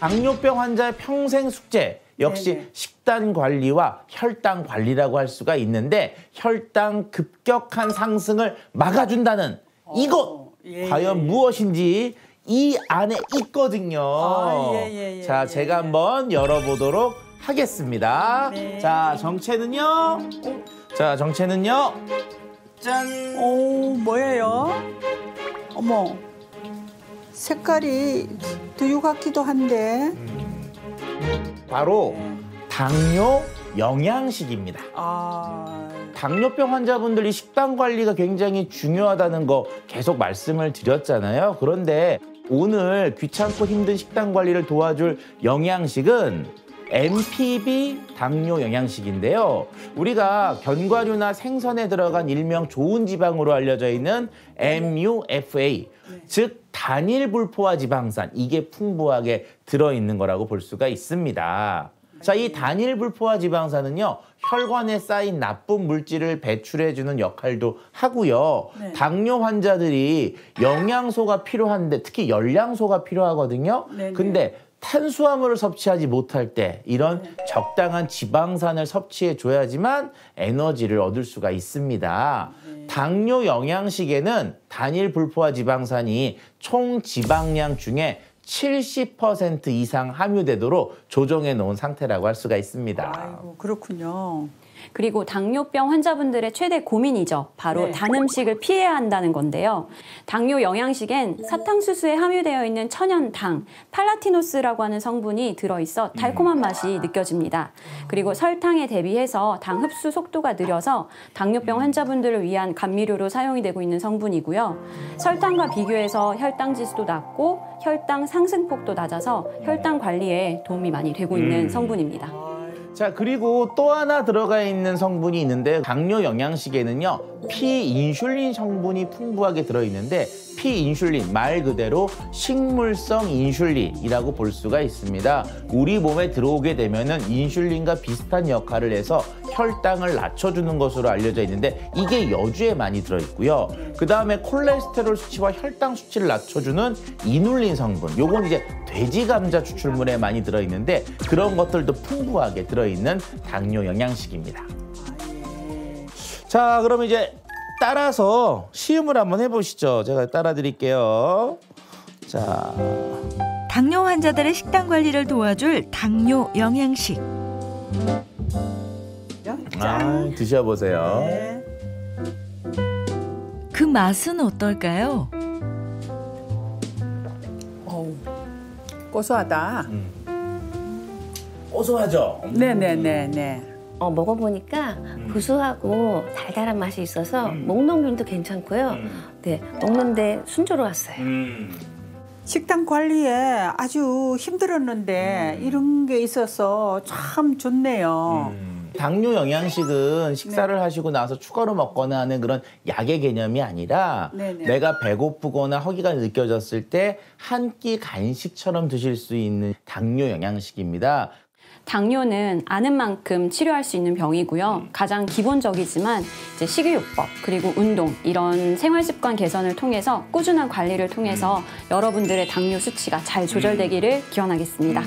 당뇨병 환자의 평생 숙제 역시 네네. 식단 관리와 혈당 관리라고 할 수가 있는데 혈당 급격한 상승을 막아준다는 이것 예, 과연 예, 예. 무엇인지 이 안에 있거든요. 아, 예, 예, 예, 자, 예, 제가 예. 한번 열어보도록 하겠습니다. 네. 자, 정체는요. 자, 정체는요. 짠. 오, 뭐예요? 어머, 색깔이 두유 같기도 한데. 바로 당뇨 영양식입니다. 아, 당뇨병 환자분들이 식단 관리가 굉장히 중요하다는 거 계속 말씀을 드렸잖아요. 그런데 오늘 귀찮고 힘든 식단 관리를 도와줄 영양식은 MPB 당뇨 영양식인데요. 우리가 견과류나 생선에 들어간 일명 좋은 지방으로 알려져 있는 MUFA, 즉 단일 불포화 지방산 이게 풍부하게 들어 있는 거라고 볼 수가 있습니다. 자, 이 단일 불포화 지방산은요. 혈관에 쌓인 나쁜 물질을 배출해 주는 역할도 하고요. 네. 당뇨 환자들이 영양소가 필요한데 특히 열량소가 필요하거든요. 네네. 근데 탄수화물을 섭취하지 못할 때 이런 적당한 지방산을 섭취해 줘야지만 에너지를 얻을 수가 있습니다. 당뇨 영양식에는 단일 불포화 지방산이 총 지방량 중에 70% 이상 함유되도록 조정해 놓은 상태라고 할 수가 있습니다. 아이고, 그렇군요. 그리고 당뇨병 환자분들의 최대 고민이죠. 바로 네. 단 음식을 피해야 한다는 건데요. 당뇨 영양식엔 사탕수수에 함유되어 있는 천연당, 팔라티노스라고 하는 성분이 들어있어 달콤한 맛이 느껴집니다. 그리고 설탕에 대비해서 당 흡수 속도가 느려서 당뇨병 환자분들을 위한 감미료로 사용이 되고 있는 성분이고요. 설탕과 비교해서 혈당 지수도 낮고 혈당 상승폭도 낮아서 혈당 관리에 도움이 많이 되고 있는 성분입니다. 자, 그리고 또 하나 들어가 있는 성분이 있는데 당뇨 영양식에는요. 피인슐린 성분이 풍부하게 들어 있는데 피인슐린 말 그대로 식물성 인슐린이라고 볼 수가 있습니다. 우리 몸에 들어오게 되면은 인슐린과 비슷한 역할을 해서 혈당을 낮춰주는 것으로 알려져 있는데 이게 여주에 많이 들어 있고요. 그 다음에 콜레스테롤 수치와 혈당 수치를 낮춰주는 이눌린 성분. 요건 이제 돼지 감자 추출물에 많이 들어 있는데 그런 것들도 풍부하게 들어 있는 당뇨 영양식입니다. 자, 그럼 이제 따라서 시음을 한번 해보시죠. 제가 따라 드릴게요. 자, 당뇨 환자들의 식단 관리를 도와줄 당뇨 영양식. 아, 드셔보세요. 네. 그 맛은 어떨까요? 어우, 고소하다. 고소하죠? 네네네네. 어, 먹어보니까 구수하고 달달한 맛이 있어서 목 넘김도 괜찮고요. 네, 먹는데 순조로웠어요. 식단 관리에 아주 힘들었는데 이런 게 있어서 참 좋네요. 당뇨 영양식은 식사를 하시고 나서 추가로 먹거나 하는 그런 약의 개념이 아니라 네네. 내가 배고프거나 허기가 느껴졌을 때 한 끼 간식처럼 드실 수 있는 당뇨 영양식입니다. 당뇨는 아는 만큼 치료할 수 있는 병이고요. 가장 기본적이지만 이제 식이요법 그리고 운동 이런 생활 습관 개선을 통해서 꾸준한 관리를 통해서 여러분들의 당뇨 수치가 잘 조절되기를 기원하겠습니다.